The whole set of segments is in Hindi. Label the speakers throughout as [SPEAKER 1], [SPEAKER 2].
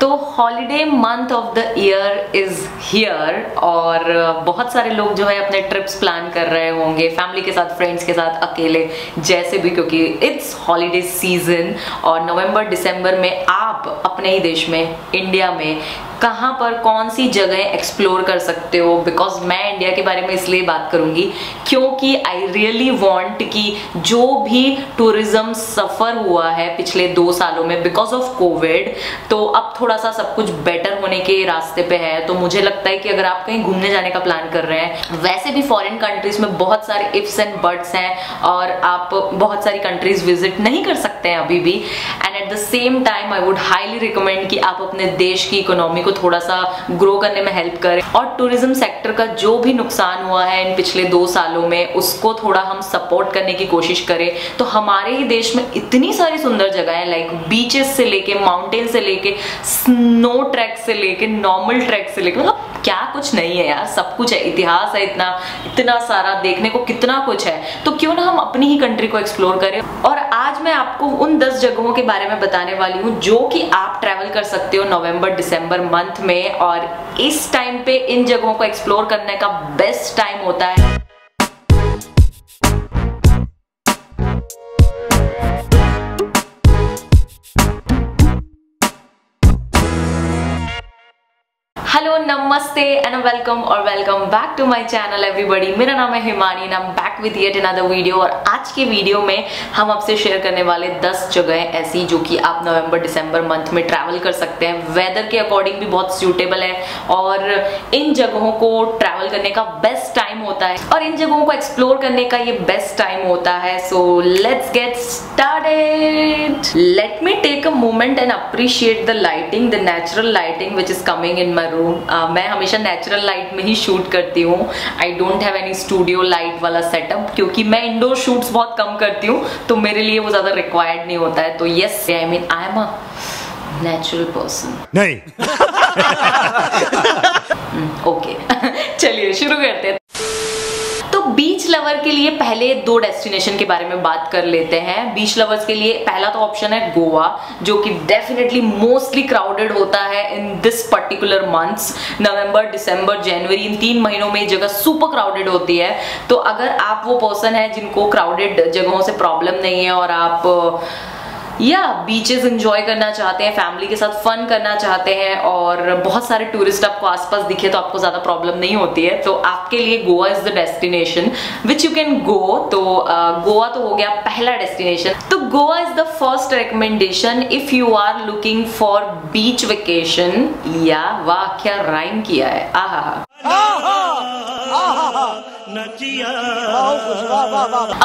[SPEAKER 1] तो holiday month of the year is here और बहुत सारे लोग जो है अपने ट्रिप्स प्लान कर रहे होंगे फैमिली के साथ फ्रेंड्स के साथ, अकेले, जैसे भी, क्योंकि इट्स हॉलीडे सीज़न और नवंबर दिसंबर में आप अपने ही देश में इंडिया में कहाँ पर कौन सी जगह एक्सप्लोर कर सकते हो? बिकॉज़ मैं इंडिया के बारे में इसलिए बात करूँगी, क्योंकि आई रियली वॉन्ट कि जो भी टूरिज़्म सफ़र हुआ है पिछले दो सालों में बिकॉज़ ऑफ़ कोविड तो अब थोड़ा सा सब कुछ बेटर होने के रास्ते पे है। तो मुझे लगता है कि अगर आप कहीं घूमने जाने का प्लान कर रहे हैं, वैसे भी फॉरेन कंट्रीज़ में बहुत सारे इफ्स एंड बर्ड्स हैं और आप बहुत सारी कंट्रीज़ विज़िट नहीं कर सकते हैं अभी भी। And at the same time I would highly recommend कि आप अपने देश की इकोनॉमी को थोड़ा सा ग्रो करने में हेल्प करे। और टूरिज़्म सेक्टर का जो भी नुकसान हुआ है इन पिछले दो सालों में, उसको थोड़ा हम सपोर्ट करने की कोशिश करें। तो हमारे ही देश में इतनी सारी सुंदर जगह है लाइक बीचेस से लेके माउंटेन से लेके स्नो ट्रैक से लेके नॉर्मल ट्रैक से लेके मतलब क्या कुछ नहीं है यार, सब कुछ है, इतिहास है इतना इतना सारा देखने को कितना कुछ है। तो क्यों ना हम अपनी ही कंट्री को एक्सप्लोर करें? और आज मैं आपको उन दस जगहों के बारे में बताने वाली हूँ जो कि आप ट्रैवल कर सकते हो नवंबर दिसंबर मंथ में और इस टाइम पे इन जगहों को एक्सप्लोर करने का बेस्ट टाइम होता है। नमस्ते एंड वेलकम और welcome back to my channel everybody मेरा नाम है Himani and I back with yet another video और आज के वीडियो में हम आपसे शेयर करने वाले 10 जगह ऐसी जो कि आप नवंबर दिसंबर मंथ में ट्रैवल कर सकते हैं. वेदर के अकॉर्डिंग भी बहुत सूटेबल है और इन जगहों को ट्रैवल करने का बेस्ट टाइम होता है. और इन जगहों को एक्सप्लोर करने का ये बेस्ट टाइम होता है. So let's get started let me take a moment and appreciate the lighting the natural lighting which is coming in my room uh, मैं हमेशा नेचुरल लाइट में ही शूट करती हूँ। I don't have any studio light वाला सेटअप क्योंकि मैं इंडोर शूट्स बहुत कम करती हूँ तो मेरे लिए वो ज़्यादा रिक्वायर्ड नहीं होता है। तो yes I mean I am a natural person
[SPEAKER 2] नहीं।
[SPEAKER 1] ओके चलिए शुरू करते हैं। लवर के लिए पहले दो डेस्टिनेशन के बारे में बात कर लेते हैं। बीच लवर्स के लिए पहला तो ऑप्शन है गोवा, जो कि डेफिनेटली मोस्टली क्राउडेड होता है in this particular months November December January इन तीन महीनों में जगह सुपर क्राउडेड होती है। तो अगर आप वो पर्सन है जिनको क्राउडेड जगहों से प्रॉब्लम नहीं है और आप या बीचेस एंजॉय करना चाहते हैं फैमिली के साथ फन करना चाहते हैं और बहुत सारे टूरिस्ट आपको आसपास दिखे तो आपको ज़्यादा प्रॉब्लम नहीं होती है। तो आपके लिए Goa is the destination which you can go तो गोवा तो हो गया पहला डेस्टिनेशन तो Goa is the first recommendation if you are looking for beach vacation या वाह, क्या राइम किया है। आहा अब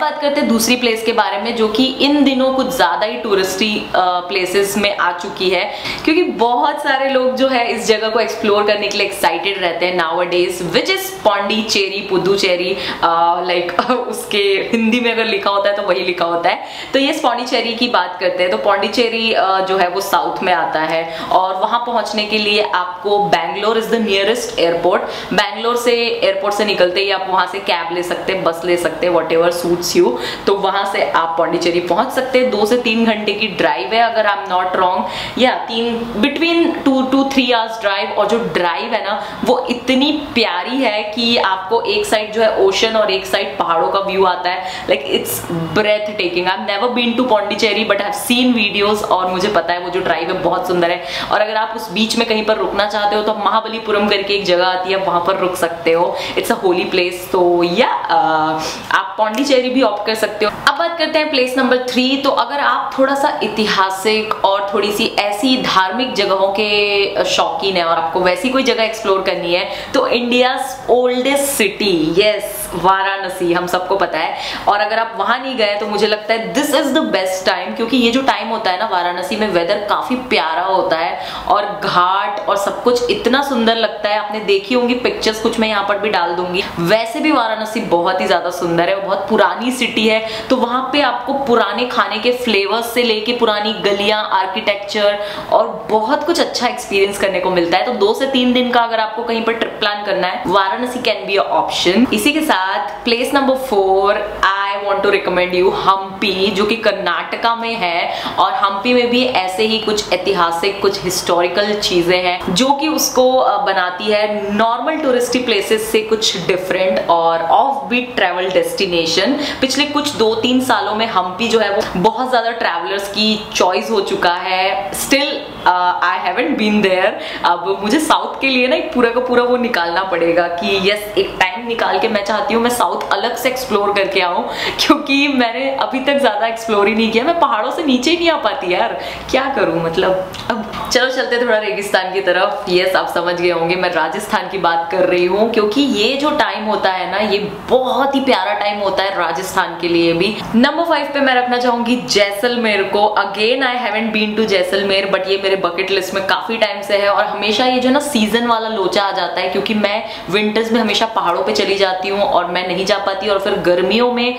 [SPEAKER 1] बात करते हैं दूसरी प्लेस के बारे में, जो कि इन दिनों कुछ ज़्यादा ही टूरिस्टी प्लेसेस में आ चुकी है। क्योंकि बहुत सारे लोग जो है इस जगह को एक्सप्लोर करने के लिए एक्साइटेड रहते हैं now days which is Pondicherry Puducherry like उसके हिंदी में अगर लिखा होता है तो वही लिखा होता है। तो ये पौंडीचेरी की बात करते हैं। तो पौंडीचेरी जो है वो साउथ में आता है। और वहाँ पहुँचने के लिए आपको Bangalore is the nearest airport Bangalore से एयरपोर्ट से निकलते ही आप वहाँ से कैब ले सकते, बस ले सकते हैं वट एवर सूट्स यू तो वहाँ से आप पौंडीचेरी पहुँच सकते। हैं दो से तीन घंटे की ड्राइव है, अगर आई एम नॉट रॉन्ग या तीन between two two three hours drive और जो ड्राइव है ना, वो इतनी प्यारी है कि आपको एक साइड जो है ओशन और एक साइड पहाड़ों का व्यू आता है। Like it's breathtaking I never been to Pondicherry but have seen videos और मुझे पता है वो जो ड्राइव है बहुत सुंदर है। और अगर आप उस बीच में कहीं पर रुकना चाहते हो तो महाबलीपुरम करके एक जगह आती है वहाँ पर रुक सकते हो। इट्स अ होली प्लेस तो या आप पौंडीचेरी भी ऑप्ट कर सकते हो। अब बात करते हैं प्लेस नंबर थ्री तो अगर आप थोड़ा सा ऐतिहासिक और थोड़ी सी ऐसी धार्मिक जगहों के शौकीन है और आपको वैसी कोई जगह एक्सप्लोर करनी है तो India oldest city yes Varanasi, हम सबको पता है। और अगर आप वहाँ नहीं गए तो मुझे लगता है this is the best time क्योंकि ये जो टाइम होता है ना वाराणसी में वेदर काफ़ी प्यारा होता है और घाट और सब कुछ इतना सुंदर लगता है। आपने देखी होंगी पिक्चर्स कुछ मैं यहाँ पर भी डाल दूँगी। वैसे भी वाराणसी बहुत ही ज़्यादा सुंदर है बहुत पुरानी सिटी है। तो वहाँ पे आपको पुराने खाने के फ्लेवर्स से लेके पुरानी गलियाँ आर्किटेक्चर और बहुत कुछ अच्छा एक्सपीरियंस करने को मिलता है। तो दो से तीन दिन का अगर आपको कहीं पर ट्रिप प्लान करना है, वाराणसी कैन बी ऑप्शन इसी के साथ place number four I want to recommend you Hampi जो कि कर्नाटका में है, और हम्पी में भी ऐसे ही कुछ ऐतिहासिक, कुछ हिस्टोरिकल चीज़ें हैं, जो कि उसको बनाती है नॉर्मल टूरिस्टी प्लेसेस से कुछ डिफरेंट और ऑफ़ बीट ट्रेवल डेस्टिनेशन पिछले कुछ दो तीन सालों में हम्पी जो है वो बहुत ज़्यादा ट्रेवलर्स की चॉइस हो चुका है। Still I haven't been there अब मुझे साउथ के लिए ना एक पूरा का पूरा वो निकालना पड़ेगा कि यस एक टाइम निकाल के मैं चाहती हूँ मैं साउथ अलग से एक्सप्लोर करके आऊँ, क्योंकि मैंने अभी तक ज़्यादा एक्सप्लोर ही नहीं किया। मैं पहाड़ों से नीचे ही नहीं आ पाती यार। क्या करूँ मतलब? अब चलो चलते थोड़ा रेगिस्तान की तरफ़। यस आप समझ गए होंगे, मैं राजस्थान की बात कर रही हूँ, क्योंकि ये जो टाइम होता है ना, ये बहुत ही प्यारा टाइम होता है राजस्थान के लिए भी। नंबर फाइव पे मैं रखना चाहूँगी जैसलमेर को। Again I haven't been to Jaisalmer but ये मेरे बकेट लिस्ट में काफ़ी टाइम से है और हमेशा ये जो ना सीज़न वाला लोचा आ जाता है, क्योंकि मैं विंटर्स में हमेशा पहाड़ों पे चली जाती हूँ और मैं नहीं जा पाती और फिर गर्मियों में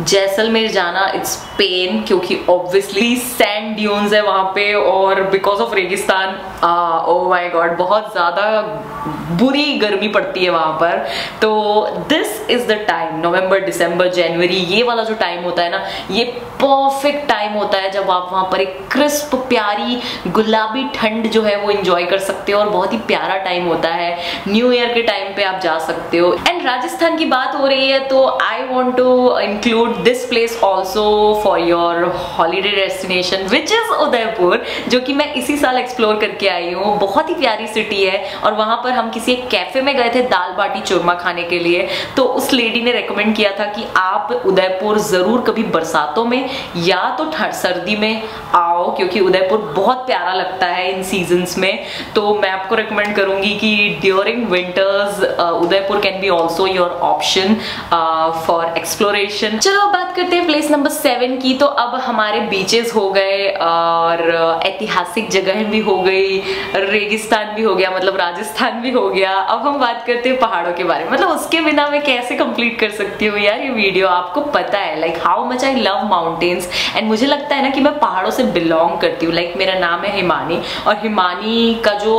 [SPEAKER 1] जैसलमेर जाना इट्स पेन क्योंकि ऑब्वियसली सैंड ड्यून्स है वहाँ पे, और बिकॉज़ ऑफ़ रेगिस्तान ओ माय गॉड बहुत ज़्यादा बुरी गर्मी पड़ती है वहाँ पर। तो this is the time November December January ये वाला जो टाइम होता है ना, ये परफेक्ट टाइम होता है जब आप वहाँ पर एक क्रिस्प प्यारी, गुलाबी ठंड जो है वो इंजॉय कर सकते हो, और बहुत ही प्यारा टाइम होता है। न्यू ईयर के टाइम पे आप जा सकते हो। एंड राजस्थान की बात हो रही है तो I want to include include this place also for your holiday destination, which is Udaipur जो कि मैं इसी साल एक्सप्लोर करके आई हूँ। बहुत ही प्यारी सिटी है और वहाँ पर हम किसी एक कैफ़े में गए थे दाल बाटी चूरमा खाने के लिए। तो उस लेडी ने रेकमेंड किया था कि आप उदयपुर ज़रूर कभी बरसातों में या तो सर्दी में आओ, क्योंकि उदयपुर बहुत प्यारा लगता है इन सीज़न में। तो मैं आपको रिकमेंड करूँगी कि during winters Udaipur can be also your option for exploration चलो, बात करते हैं प्लेस नंबर सेवन की। तो अब हमारे बीचेस हो गए और ऐतिहासिक जगह भी हो गई, रेगिस्तान भी हो गया मतलब राजस्थान भी हो गया। अब हम बात करते हैं पहाड़ों के बारे में। मतलब उसके बिना मैं कैसे कंप्लीट कर सकती हूँ यार ये वीडियो आपको पता है like how much I love mountains and मुझे लगता है ना कि मैं पहाड़ों से बिलोंग करती हूँ। लाइक मेरा नाम है हिमानी और हिमानी का जो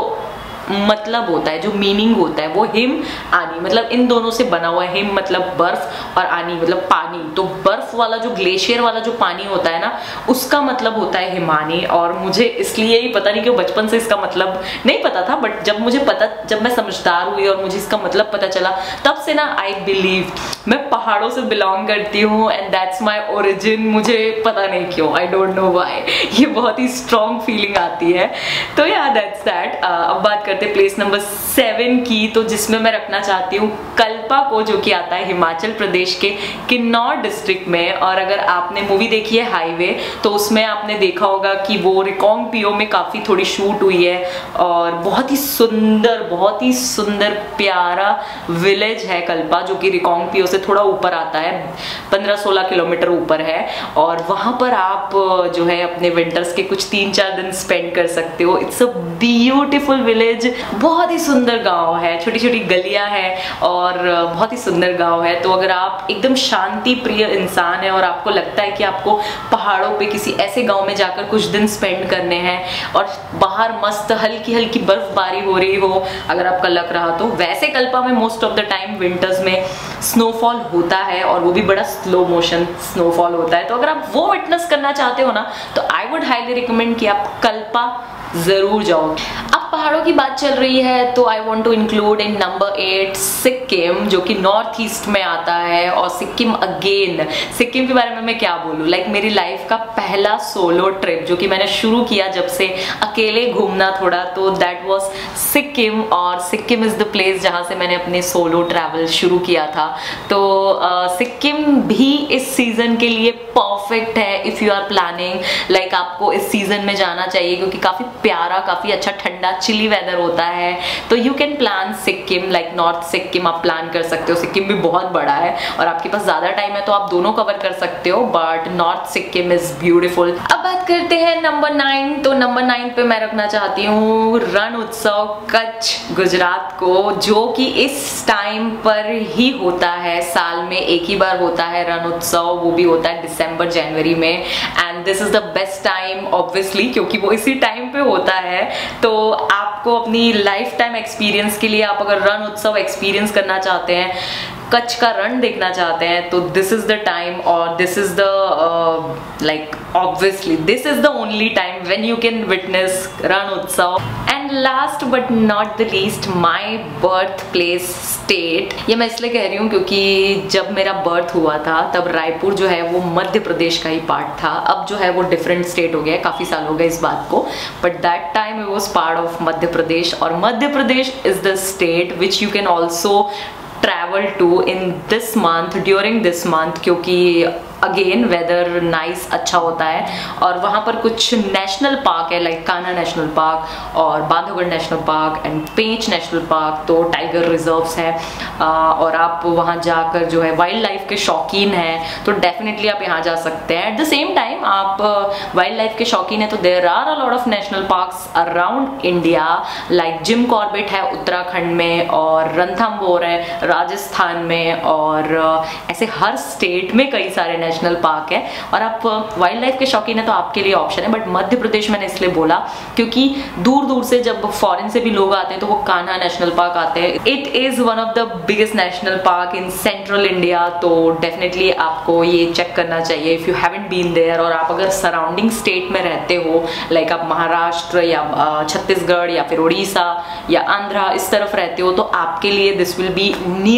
[SPEAKER 1] मतलब होता है, जो मीनिंग होता है, वो हिम, आनी मतलब इन दोनों से बना हुआ है, हिम मतलब बर्फ़ और आनी मतलब पानी। तो बर्फ़ वाला जो ग्लेशियर वाला जो पानी होता है ना, उसका मतलब होता है हिमानी। और मुझे इसलिए ही पता नहीं क्यों बचपन से इसका मतलब नहीं पता था बट जब मुझे पता, जब मैं समझदार हुई और मुझे इसका मतलब पता चला, तब से ना आई बिलीव मैं पहाड़ों से बिलोंग करती हूँ एंड दैट्स माई ओरिजिन मुझे पता नहीं क्यों आई डोंट नो वाई ये बहुत ही स्ट्रॉन्ग फीलिंग आती है। तो या दैट्स दैट अब बात कर करते प्लेस नंबर सेवन की तो जिसमें मैं रखना चाहती हूँ कल्पा को, जो कि आता है हिमाचल प्रदेश के किन्नौर डिस्ट्रिक्ट में। और अगर आपने मूवी देखी है हाईवे तो उसमें आपने देखा होगा कि वो रिकॉन्ग पीओ में काफ़ी थोड़ी शूट हुई है। और बहुत ही सुंदर, बहुत ही सुंदर प्यारा विलेज है कल्पा, जो कि रिकॉन्ग पीओ से थोड़ा ऊपर आता है। 15-16 किलोमीटर ऊपर है। और वहाँ पर आप, जो है, अपने विंटर्स के कुछ तीन चार दिन स्पेंड कर सकते हो। It's a beautiful village village बहुत ही सुंदर गाँव है छोटी छोटी गलियाँ हैं और बहुत ही सुंदर गाँव है। तो अगर आप एकदम शांति प्रिय इंसान है और आपको लगता है कि आपको पहाड़ों पे किसी ऐसे गाँव में जाकर कुछ दिन स्पेंड करने हैं और बाहर मस्त हल्की हल्की बर्फबारी हो रही हो, अगर आपका लग रहा तो वैसे कल्पा में most of the time winters में स्नोफॉल होता है और वो भी बड़ा स्लो मोशन स्नोफॉल होता है। तो अगर आप वो विटनेस करना चाहते हो ना तो आई वुड हाईली रिकमेंड कि आप कल्पा ज़रूर जाओ अब पहाड़ों की बात चल रही है तो I want to include in number eight Sikkim जो कि नॉर्थ ईस्ट में आता है और सिक्किम अगेन सिक्किम के बारे में मैं क्या बोलूँ? लाइक like मेरी लाइफ का पहला सोलो ट्रिप जो कि मैंने शुरू किया जब से अकेले घूमना थोड़ा तो दैट वॉज़ सिक्किम और सिक्किम इज़ द प्लेस जहाँ से मैंने अपने सोलो ट्रैवल शुरू किया था। तो सिक्किम uh, भी इस सीज़न के लिए परफेक्ट है if you are planning like आपको इस सीज़न में जाना चाहिए क्योंकि काफ़ी प्यारा, काफ़ी अच्छा ठंडा चिली वेदर होता है। तो you can plan Sikkim like north Sikkim आप प्लान कर सकते हो। सिक्किम भी बहुत बड़ा है और आपके पास ज़्यादा टाइम है तो आप दोनों कवर कर सकते हो but north Sikkim is beautiful अब बात करते हैं नंबर नाइन तो नंबर नाइन पे मैं रखना चाहती हूँ रण उत्सव कच्छ, गुजरात को, जो कि इस टाइम पर ही होता है। साल में एक ही बार होता है रण उत्सव, वो भी होता है दिसंबर, जनवरी में। And this is the best time obviously क्योंकि वो इसी टाइम पे होता है तो आपको अपनी लाइफ टाइम एक्सपीरियंस के लिए आप अगर रन उत्सव एक्सपीरियंस करना चाहते हैं कच्छ का रण देखना चाहते हैं तो दिस इज़ द टाइम और this is the like obviously this is the only time when you can witness Rann Utsav and last but not the least my birth place state ये मैं इसलिए कह रही हूँ क्योंकि जब मेरा बर्थ हुआ था, तब रायपुर जो है वो मध्य प्रदेश का ही पार्ट था। अब जो है वो डिफरेंट स्टेट हो गया है, काफ़ी साल हो गए इस बात को। But that time it was part of Madhya Pradesh or Madhya Pradesh is the state which you can also travel to in this month, during this month, क्योंकि अगेन वेदर नाइस अच्छा होता है। और वहाँ पर कुछ नेशनल पार्क है लाइक कान्हा नेशनल पार्क और Bandhavgarh national park and Pench national park तो टाइगर रिजर्व्स है। और आप वहाँ जाकर जो है वाइल्ड लाइफ के शौकीन हैं तो डेफिनेटली आप यहाँ जा सकते हैं। एट द सेम टाइम आप वाइल्ड लाइफ के शौकीन हैं तो there are a lot of national parks around India like Jim Corbett है उत्तराखंड में और रणथम्बोर है राजस्थान में और ऐसे हर स्टेट में कई सारे नेशनल पार्क है। और आप वाइल्ड लाइफ के शौकीन है तो आपके लिए ऑप्शन है बट मध्य प्रदेश मैंने इसलिए बोला क्योंकि दूर दूर से जब फॉरेन से भी लोग आते हैं तो वो कान्हा नेशनल पार्क आते हैं। It is one of the biggest national park in central India तो डेफिनेटली आपको ये चेक करना चाहिए। If you haven't been there और आप अगर सराउंडिंग स्टेट में रहते हो लाइक आप महाराष्ट्र या छत्तीसगढ़ या फिर उड़ीसा या आंध्रा इस तरफ़ रहते हो तो आपके लिए दिस विल बी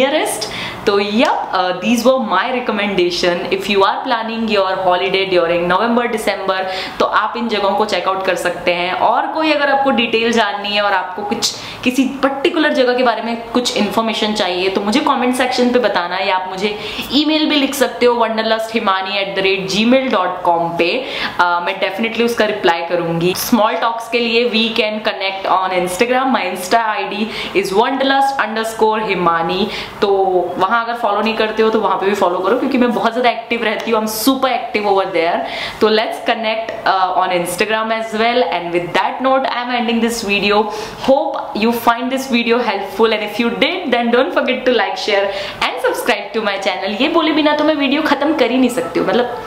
[SPEAKER 1] नियरेस्ट तो yup these were my recommendation if you are planning your holiday during November December तो आप इन जगहों को चेकआउट कर सकते हैं। और कोई अगर आपको डिटेल जाननी है और आपको कुछ किसी पर्टिकुलर जगह के बारे में कुछ इन्फॉर्मेशन चाहिए तो मुझे कॉमेंट सेक्शन पे बताना या आप मुझे ईमेल भी लिख सकते हो wanderlust Himani at the rate Gmail dot com पे। Uh, मैं डेफिनेटली उसका रिप्लाई करूँगी। स्मॉल टॉक्स के लिए we can connect on Instagram my insta I D is wanderlust underscore Himani तो वहाँ अगर फॉलो नहीं करते हो तो वहाँ पे भी फॉलो करो, क्योंकि मैं बहुत ज़्यादा एक्टिव रहती हूँ I am super active over there तो let's connect on Instagram as well and with that note I am ending this video hope you find this video helpful and if you did then don't forget to like share and subscribe to my channel ये बोले बिना तो मैं वीडियो खत्म कर ही नहीं सकती हूँ। मतलब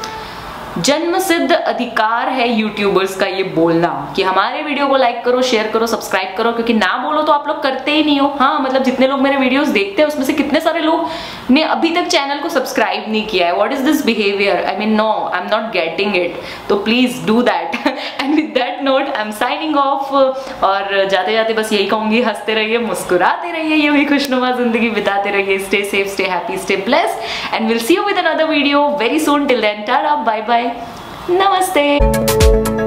[SPEAKER 1] जन्म सिद्ध अधिकार है यूट्यूबर्स का ये बोलना। कि हमारे वीडियो को लाइक करो शेयर करो सब्सक्राइब करो, क्योंकि ना बोलो तो आप लोग करते ही नहीं हो। हाँ मतलब जितने लोग मेरे वीडियोस देखते हैं, उसमें से कितने सारे लोग ने अभी तक चैनल को सब्सक्राइब नहीं किया है। What is this behaviour I mean no I am not getting it तो please do that and with that note I am signing off और जाते जाते बस यही कहूँगी, हँसते रहिए, मुस्कुराते रहिए, ये भी खुशनुमा ज़िंदगी बिताते रहिए stay safe stay happy stay bless and will see you with another video very soon till then tata bye bye नमस्ते।